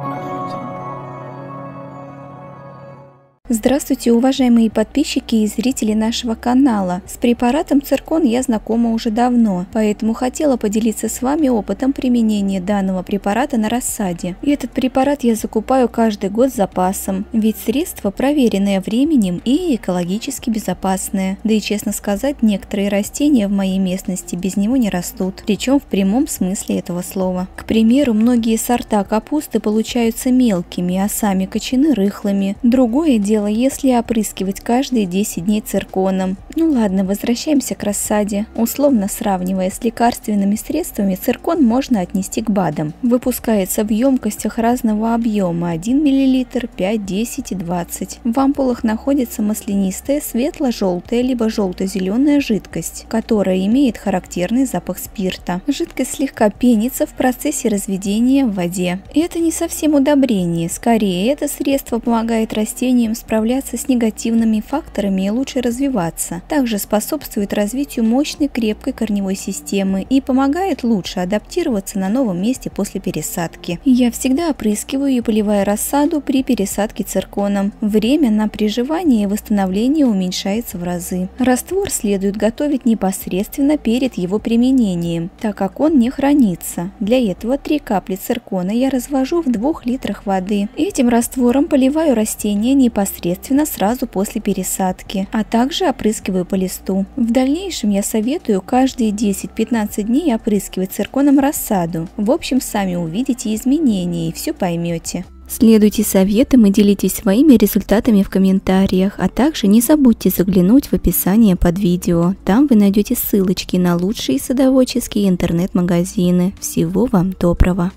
Bye. Здравствуйте, уважаемые подписчики и зрители нашего канала. С препаратом циркон я знакома уже давно, поэтому хотела поделиться с вами опытом применения данного препарата на рассаде. Этот препарат я закупаю каждый год с запасом, ведь средство проверенное временем и экологически безопасное. Да и честно сказать, некоторые растения в моей местности без него не растут, причем в прямом смысле этого слова. К примеру, многие сорта капусты получаются мелкими, а сами кочаны рыхлыми. Другое дело дело, если опрыскивать каждые 10 дней цирконом. Ну ладно, возвращаемся к рассаде. Условно сравнивая с лекарственными средствами, циркон можно отнести к БАДам. Выпускается в емкостях разного объема 1 мл, 5, 10 и 20. В ампулах находится маслянистая, светло-желтая либо желто-зеленая жидкость, которая имеет характерный запах спирта. Жидкость слегка пенится в процессе разведения в воде. Это не совсем удобрение, скорее это средство помогает растениям справляться с негативными факторами и лучше развиваться. Также способствует развитию мощной крепкой корневой системы и помогает лучше адаптироваться на новом месте после пересадки. Я всегда опрыскиваю и поливаю рассаду при пересадке цирконом. Время на приживание и восстановление уменьшается в разы. Раствор следует готовить непосредственно перед его применением, так как он не хранится. Для этого 3 капли циркона я развожу в 2 литрах воды. Этим раствором поливаю растения непосредственно сразу после пересадки, а также опрыскиваю по листу. В дальнейшем я советую каждые 10-15 дней опрыскивать цирконом рассаду. В общем, сами увидите изменения и все поймете. Следуйте советам и делитесь своими результатами в комментариях, а также не забудьте заглянуть в описание под видео. Там вы найдете ссылочки на лучшие садоводческие интернет-магазины. Всего вам доброго!